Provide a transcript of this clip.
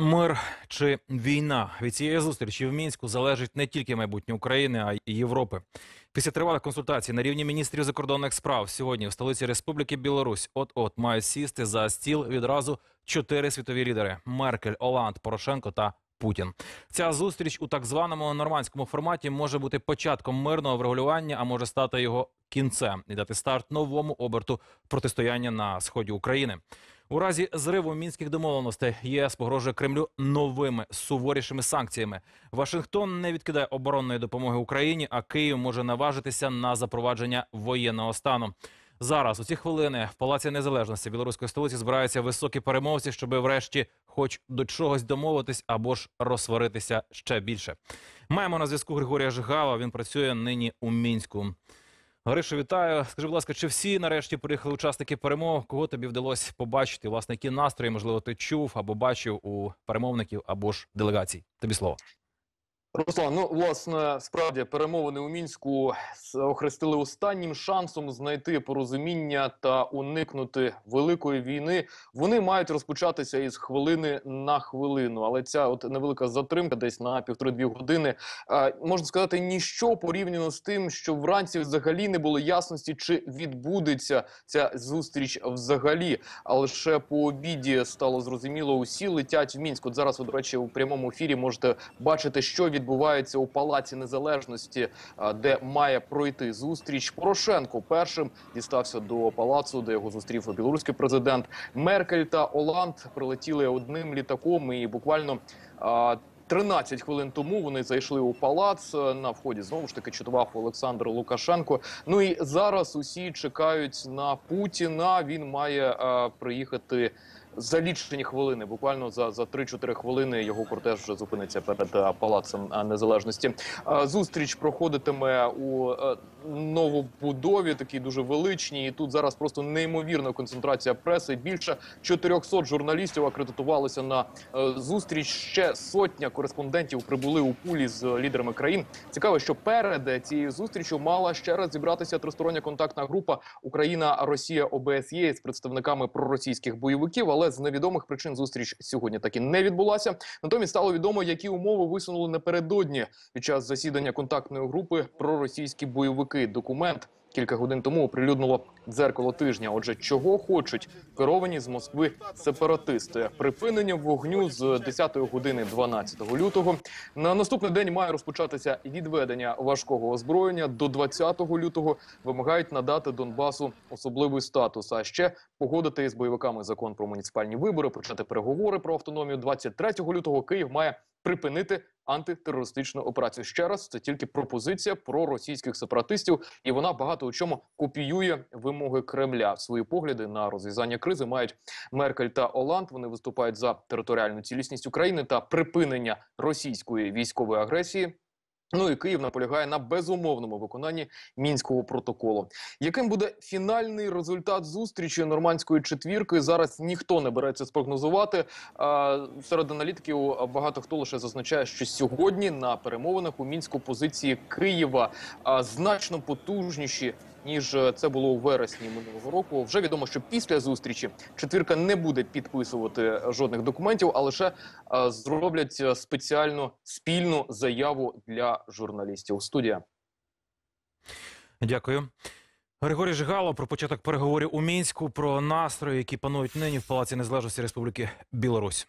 Мир чи війна від цієї зустрічі в мінську залежить не тільки майбутнє України, а й Європи. Після тривалих консультацій на рівні міністрів закордонних справ сьогодні в столиці Республіки Білорусь от-от мають сісти за стіл відразу чотири світові лідери: Меркель, Оланд, Порошенко та Путін. Ця зустріч у так званому нормандському форматі може бути початком мирного врегулювання, а може стати його кінцем і дати старт новому оберту протистояння на сході України. У разі зриву мінських домовленостей ЄС погрожує Кремлю новими суворішими санкціями. Вашингтон не відкидає оборонної допомоги Україні, а Київ може наважитися на запровадження воєнного стану. Зараз у ці хвилини в Палаці Незалежності білоруської столиці збираються високі перемовці, щоби врешті, хоч до чогось домовитись або ж розсваритися ще більше. Маємо на зв'язку Григорія Жигала. Він працює нині у мінську. Гришу, вітаю. Скажи, будь ласка, чи всі нарешті приїхали учасники перемов? Кого тобі вдалося побачити? Власне, які настрої, можливо, ти чув або бачив у перемовників або ж делегацій? Тобі слово. Руслан, ну власне, справді перемовини у мінську охрестили останнім шансом знайти порозуміння та уникнути великої війни. Вони мають розпочатися із хвилини на хвилину, але ця от невелика затримка, десь на півтори-дві години, можна сказати, ніщо порівняно з тим, що вранці взагалі не було ясності, чи відбудеться ця зустріч взагалі. А лише по обіді стало зрозуміло, усі летять в мінськ. От зараз, ви, до речі, у прямому ефірі можете бачити, що відбувається у палаці незалежності, де має пройти зустріч. Порошенко першим дістався до палацу, де його зустрів білоруський президент Меркель та Оланд прилетіли одним літаком і буквально. а, 13 хвилин тому вони зайшли у палац. Е, На вході знову ж таки читував Олександр Лукашенко. Ну і зараз усі чекають на Путіна. Він має е, приїхати за лічені хвилини. Буквально за, за 3-4 хвилини його кортеж вже зупиниться перед е, палацем е, незалежності. Е, Зустріч проходитиме у новобудові, такій дуже величній. І тут зараз просто неймовірна концентрація преси. Більше 400 журналістів акредитувалися на зустріч. Ще сотня кореспондентів прибули у пулі з лідерами країн. Цікаво, що перед цією зустрічю мала ще раз зібратися тристороння контактна група Україна, Росія, ОБСЄ з представниками проросійських бойовиків. Але з невідомих причин зустріч сьогодні таки не відбулася. Натомість стало відомо, які умови висунули напередодні під час засідання контактної групи проросійські бойовики. Документ кілька годин тому оприлюднило дзеркало тижня. Отже, чого хочуть керовані з Москви сепаратисти? Припинення вогню з 10 години 12 лютого. На наступний день має розпочатися відведення важкого озброєння. До 20 лютого вимагають надати Донбасу особливий статус. А ще погодити з бойовиками закон про муніципальні вибори, почати переговори про автономію. 23 лютого Київ має припинити антитерористичну операцію. Ще раз це тільки пропозиція про російських сепаратистів, і вона багато у чому копіює вимоги Кремля. Свої погляди на розв'язання кризи мають Меркель та Оланд. Вони виступають за територіальну цілісність України та припинення російської військової агресії. Ну і Київ наполягає на безумовному виконанні мінського протоколу. Яким буде фінальний результат зустрічі нормандської четвірки? Зараз ніхто не береться спрогнозувати. Серед аналітиків багато хто лише зазначає, що сьогодні на перемовинах у мінську позиції Києва значно потужніші. Ніж е, це було у вересні минулого року. Вже відомо, що після зустрічі четвірка не буде підписувати жодних документів, а лише е, зроблять е, спеціальну спільну заяву для журналістів. Студія. Дякую. Григорій Жигало про початок переговорів у мінську, про настрої, які панують нині в Палаці Незалежності Республіки Білорусь.